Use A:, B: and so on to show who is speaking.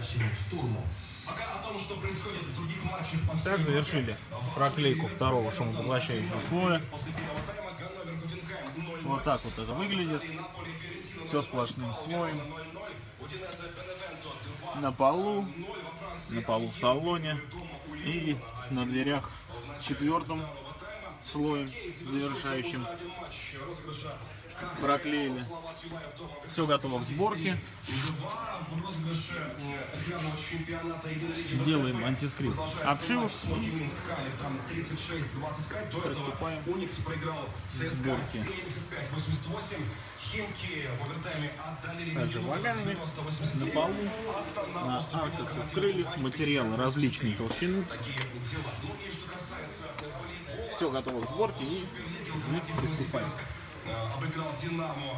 A: завершающему штурму. Пока о том, что происходит в других матчах по всей
B: Так завершили проклейку второго шумопоглощающего слоя.
A: После первого тайма Ганновер Хофенхайм 0
B: Вот так вот это выглядит. Все сплошным слоем.
A: 0-0. Удинезе Беневенто 2
B: На полу, на полу в салоне и на дверях четвертым слоем завершающим проклеили. Все готово к сборке. Делаем антискрип обшивок.
A: Сочи Минск Халев там 36-25. До этого
B: Приступаем
A: ЦСКА
B: сборке.
A: 75-88. Химки в овертайме отдалили
B: Также
A: 90-87.
B: на полу, на арках и крыльях материалы различной толщины. Все готово к сборке и
A: э, обыграл Динамо